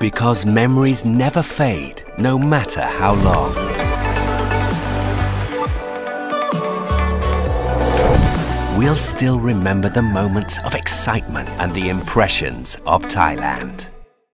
Because memories never fade, no matter how long. We'll still remember the moments of excitement and the impressions of Thailand.